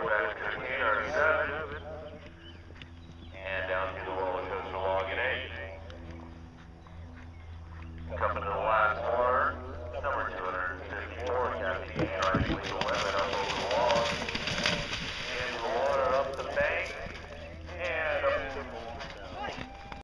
And down through the roller coaster log at eight. Coming to the